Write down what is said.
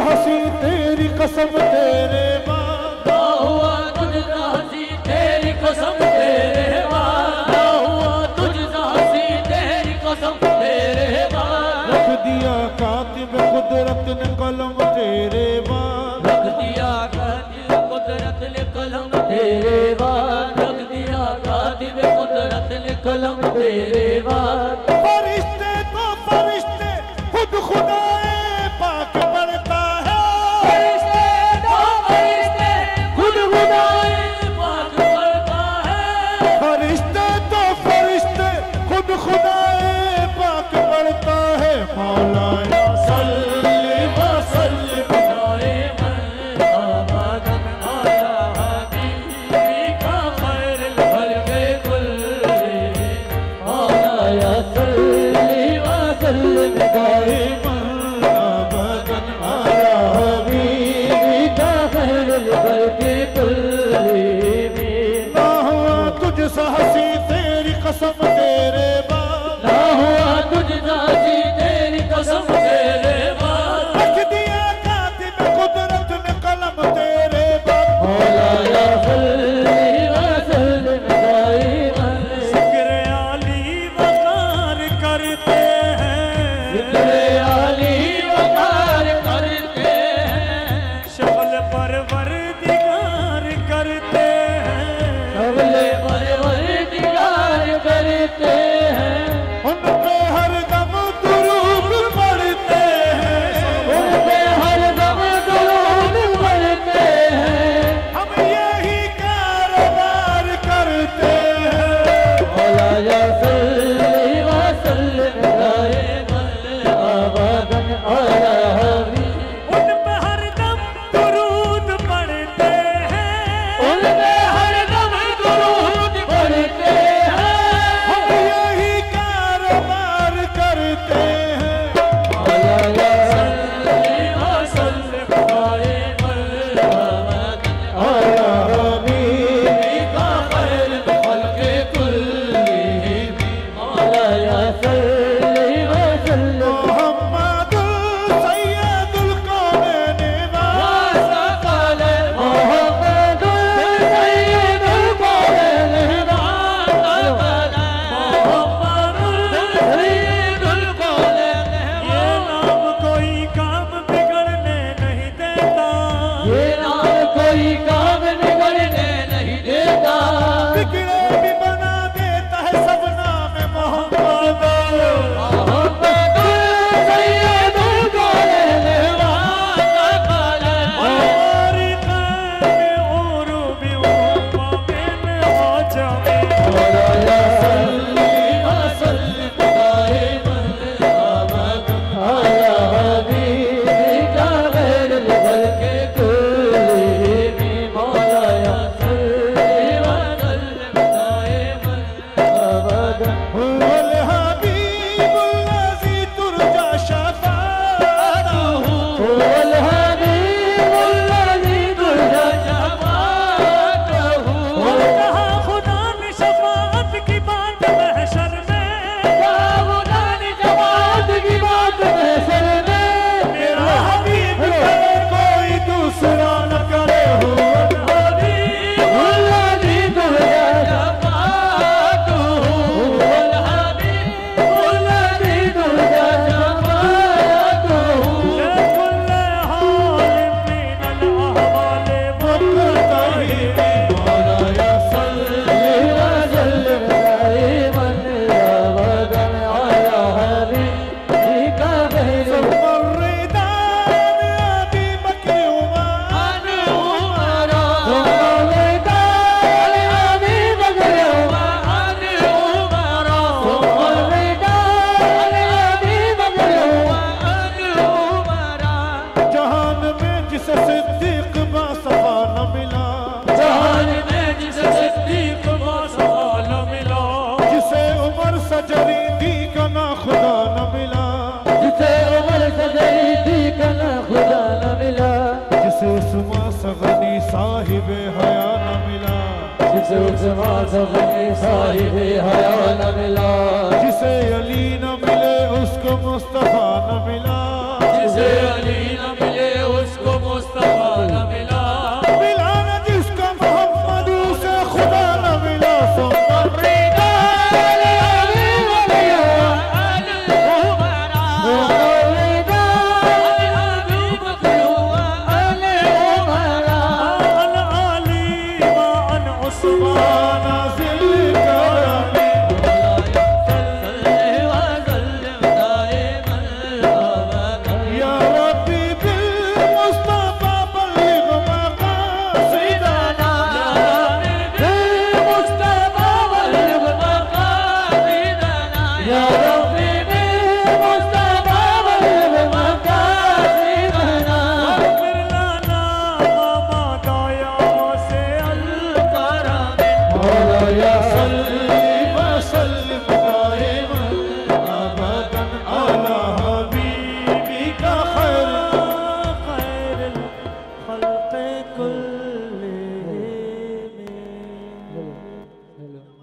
हसी तेरी कसम तेरे कसम तेरे तरी के बादी। कातिन कुदरत कलम तेरे चल लगाए मगन मारा तुझ सहसी तेरी कसम तेरे அவர் हया न मिला। जिसे उजमा जमे साहिब हया न मिला। जिसे अली न मिले उसको मुस्तफ़ा न मिला। Subhana